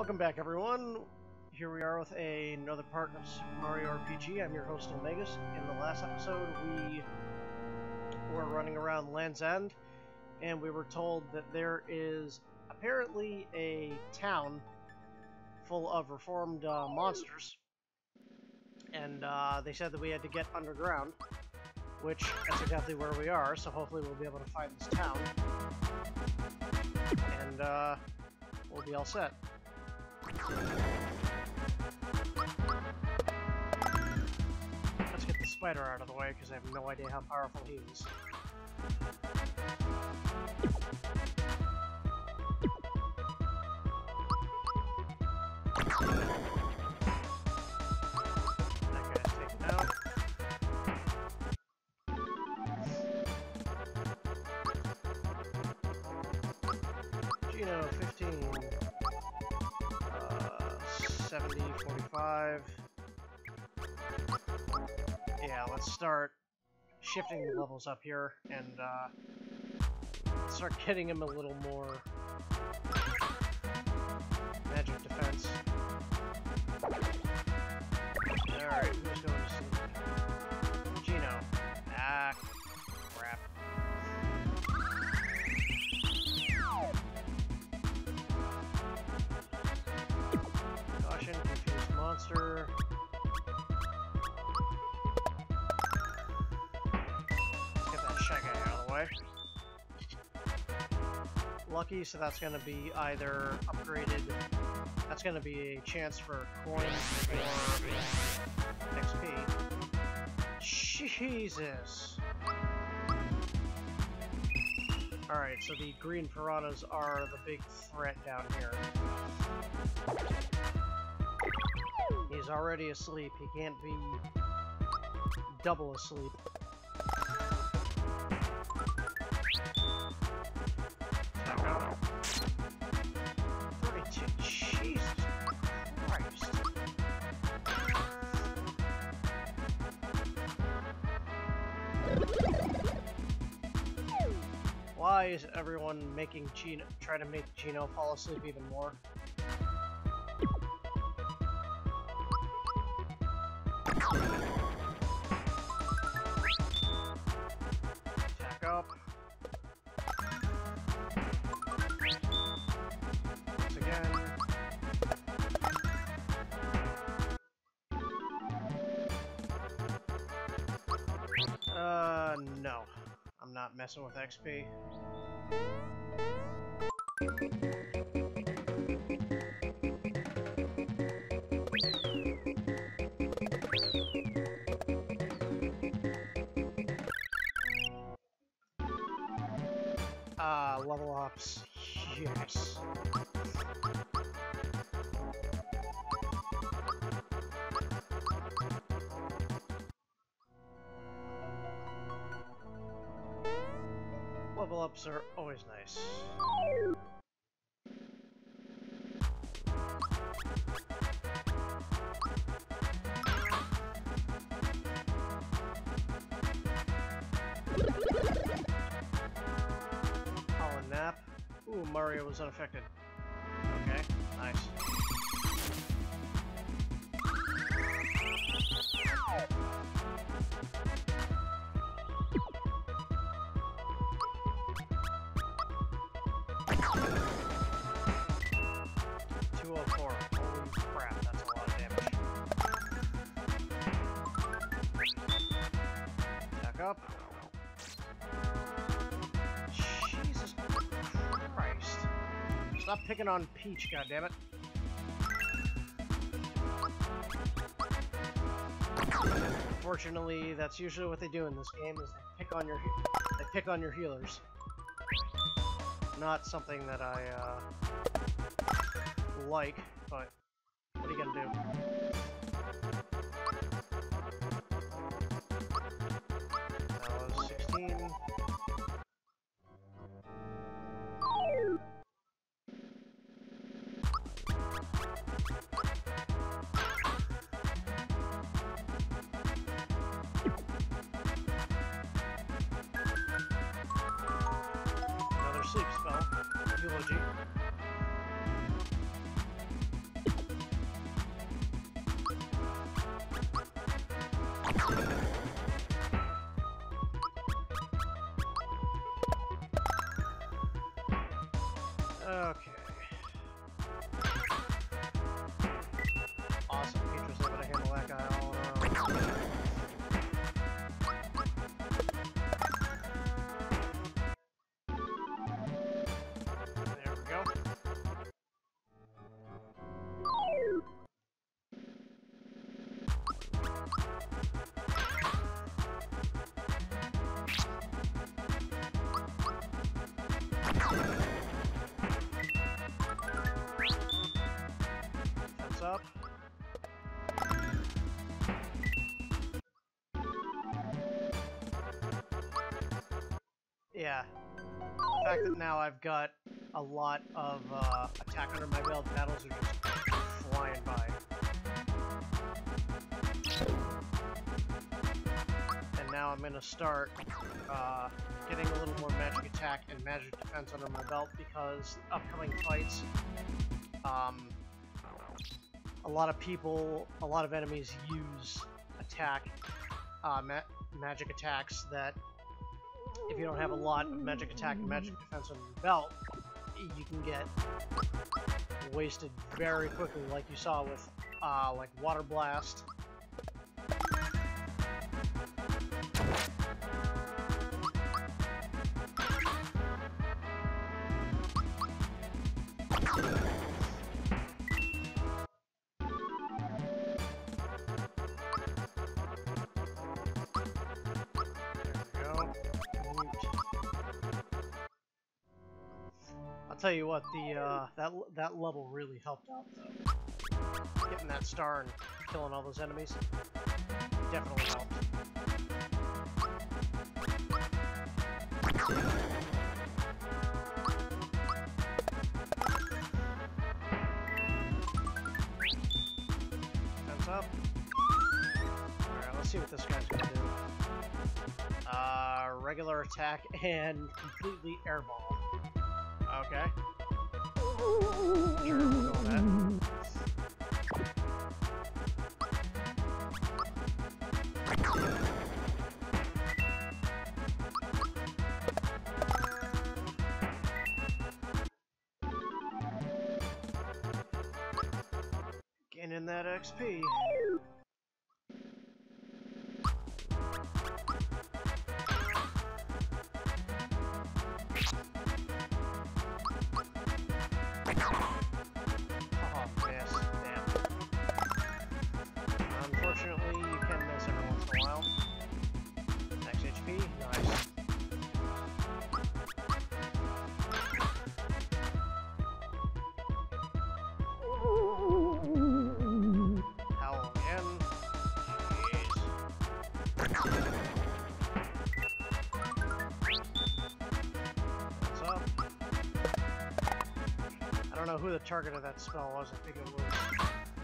Welcome back, everyone. Here we are with a, another part of Super Mario RPG. I'm your host, Omegas. In the last episode, we were running around Land's End, and we were told that there is apparently a town full of reformed uh, monsters. And uh, they said that we had to get underground, which that's exactly where we are, so hopefully we'll be able to find this town. And uh, we'll be all set. Let's get the spider out of the way, because I have no idea how powerful he is. 45. Yeah, let's start shifting the levels up here and uh, start getting him a little more magic defense. Alright, who's get that shy guy out of the way. Lucky, so that's going to be either upgraded. That's going to be a chance for coins or XP. Jesus! Alright, so the green piranhas are the big threat down here. Already asleep. He can't be double asleep. 32. Jesus Christ. Why is everyone making Geno trying to make Geno fall asleep even more? Not messing with XP. Ah, level ups. Yes. Level ups are always nice. Oh, nap. Ooh, Mario was unaffected. Okay, nice. Stop picking on Peach, goddammit. Fortunately, that's usually what they do in this game, is they pick on your they pick on your healers. Not something that I uh, like, Another sleep spell. Eulogy. Yeah. The fact that now I've got a lot of uh, attack under my belt, battles are just flying by. And now I'm gonna start uh, getting a little more magic attack and magic defense under my belt because upcoming fights, um, a lot of people, a lot of enemies use attack, uh, ma magic attacks that if you don't have a lot of magic attack and magic defense under your belt, you can get wasted very quickly, like you saw with uh, like Water Blast. Tell you what, the uh, that that level really helped out though. Getting that star and killing all those enemies definitely helped. Fence up. Alright, let's see what this guy's gonna do. Uh, regular attack and completely airball. Okay. Gaining that XP. Know who the target of that spell was. I think it was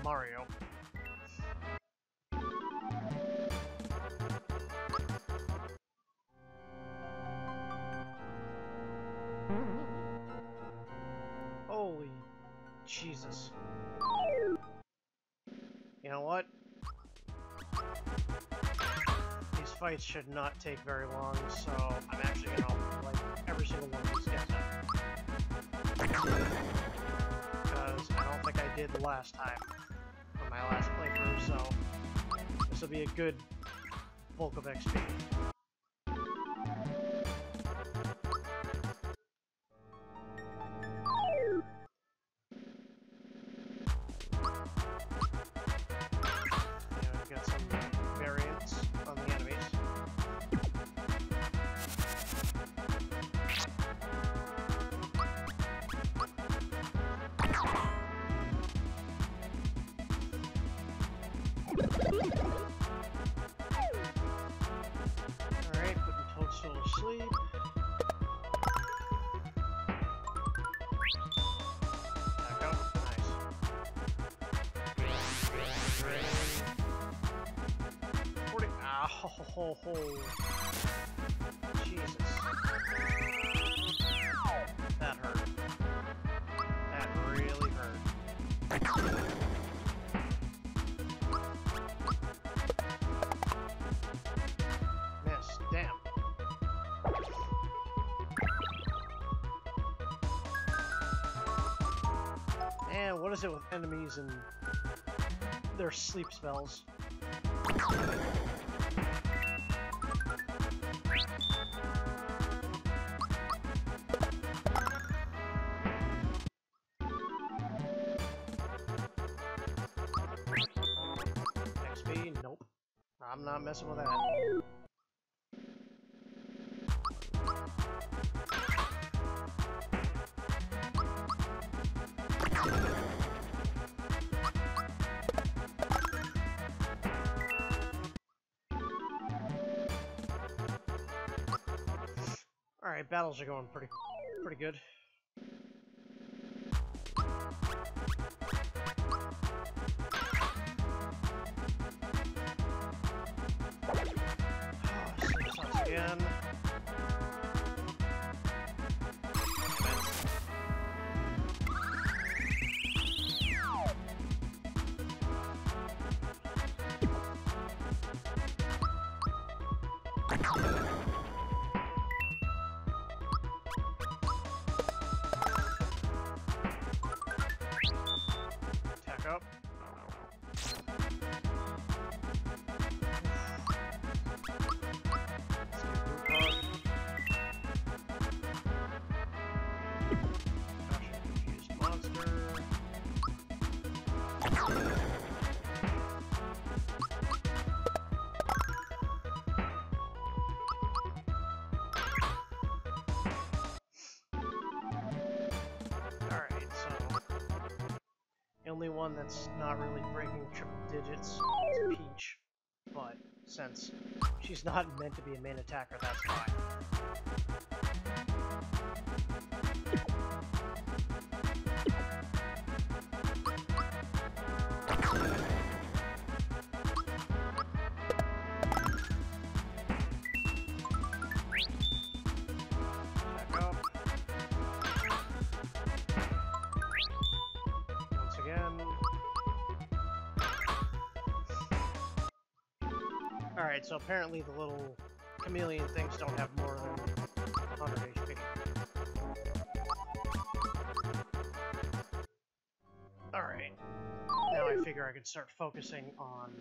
Mario. Holy Jesus. You know what? These fights should not take very long, so I'm actually gonna like every single one of these guys out did last time on my last playthrough, so this will be a good bulk of XP. Ho, ho. Jesus. That hurt. That really hurt. Miss. Damn. Man, what is it with enemies and their sleep spells? Messing with that. Alright, battles are going pretty pretty good. Again. One that's not really breaking triple digits is Peach. But since she's not meant to be a main attacker, that's fine. Alright, so apparently the little chameleon things don't have more than 100 HP. Alright. Now I figure I can start focusing on...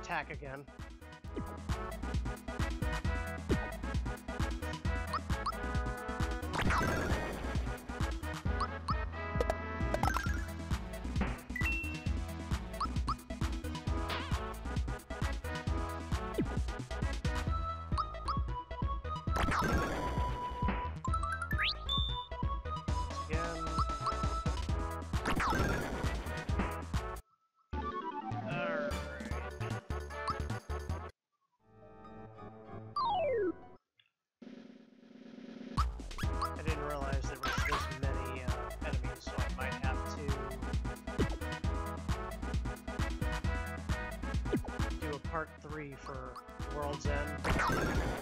Attack again. Part three for World's End.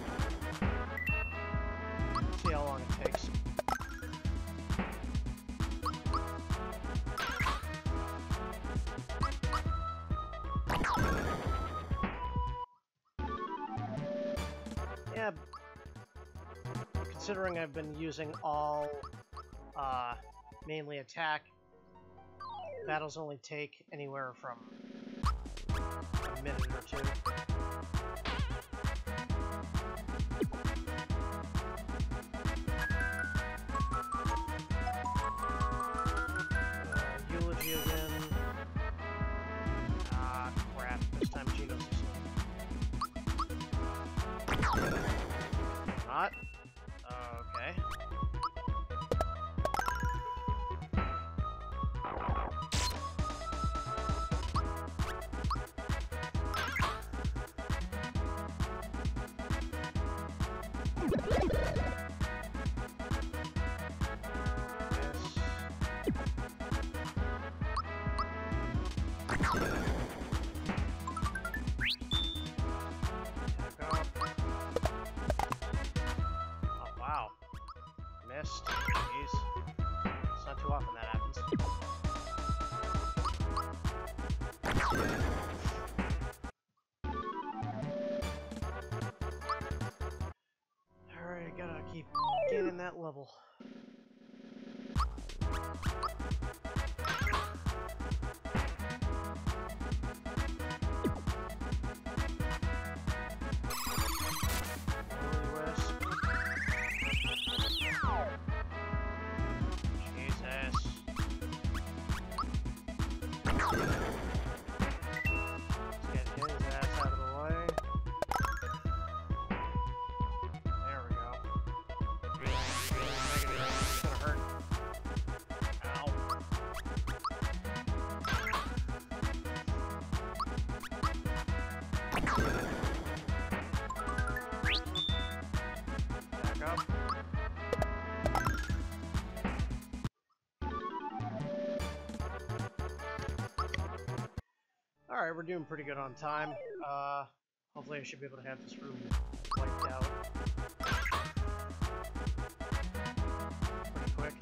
Considering I've been using all uh, mainly attack, battles only take anywhere from a minute or two. Uh. Ah, crap. This time asleep. Not? In Alright, we're doing pretty good on time. Uh, hopefully I should be able to have this room wiped out. Pretty quick.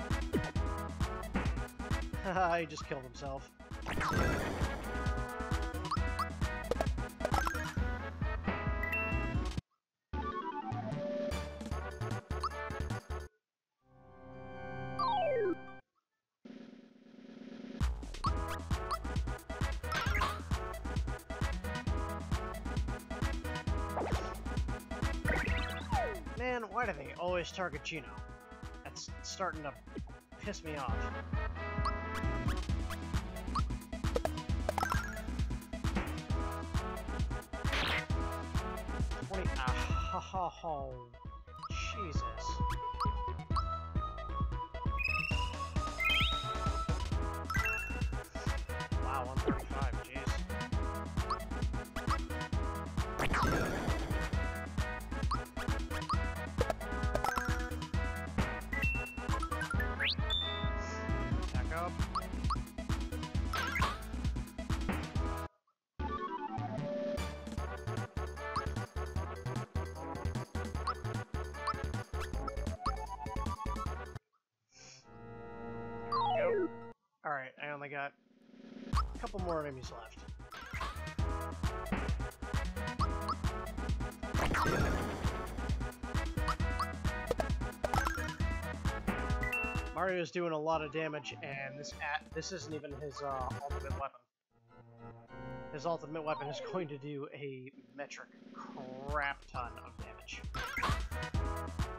he just killed himself. Why do they always target Geno? That's starting to piss me off. Twenty. Ah, ha ha ha. Jesus. Alright, I only got a couple more enemies left. Mario's doing a lot of damage, and this at this isn't even his uh, ultimate weapon. His ultimate weapon is going to do a metric crap ton of damage.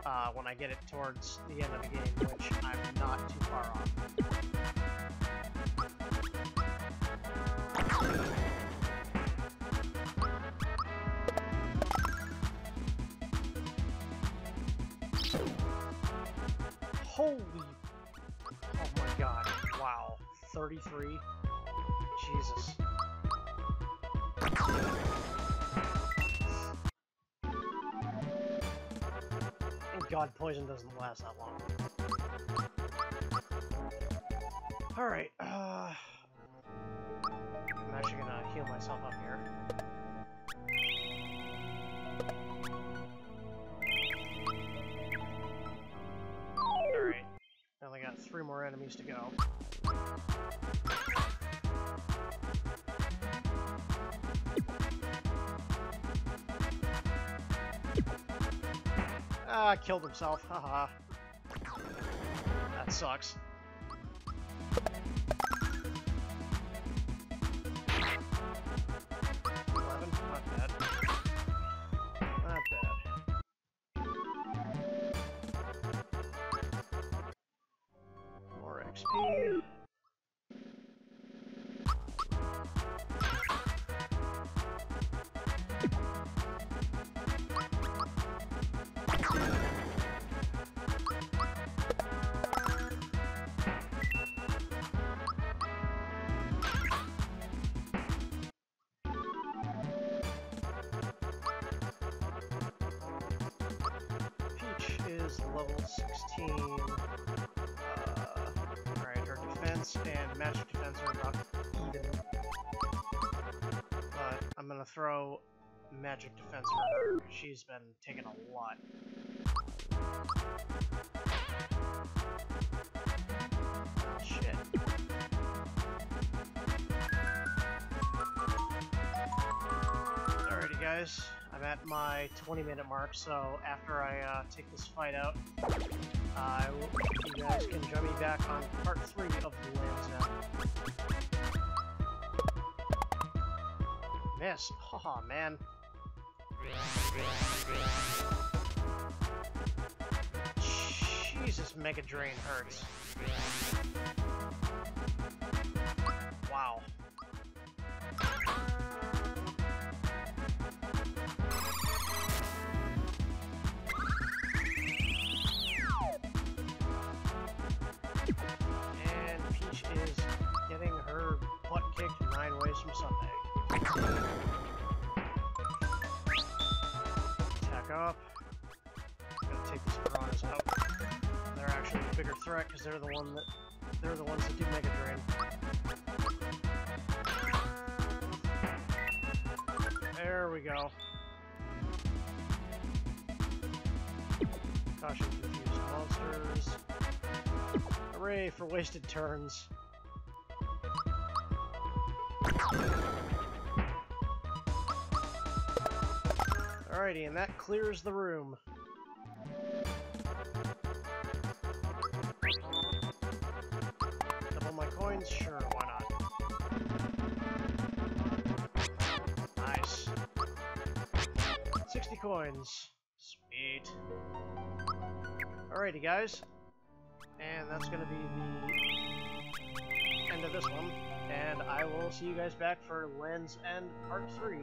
Uh, when I get it towards the end of the game, which I'm not too far off. Holy... Oh my god. Wow. 33? Jesus. Thank god poison doesn't last that long. Alright, uh... I'm actually gonna heal myself up here. Three more enemies to go. Ah, killed himself. Haha. that sucks. Level 16. And magic defense are about even. But I'm gonna throw magic defense for her. She's been taking a lot. Shit. Alrighty guys, I'm at my 20 minute mark, so after I uh, take this fight out, uh, you guys can join me back on part 3 of the Land's End. Miss. Oh man. Jesus, Mega Drain hurts. Threat because they're the one that they're the ones that do Mega Drain. There we go. Caution confused monsters. Hooray for wasted turns. Alrighty, and that clears the room. Coins? Sure, why not? Nice. 60 coins. Sweet. Alrighty, guys. And that's gonna be the end of this one. And I will see you guys back for Land's End Part 3.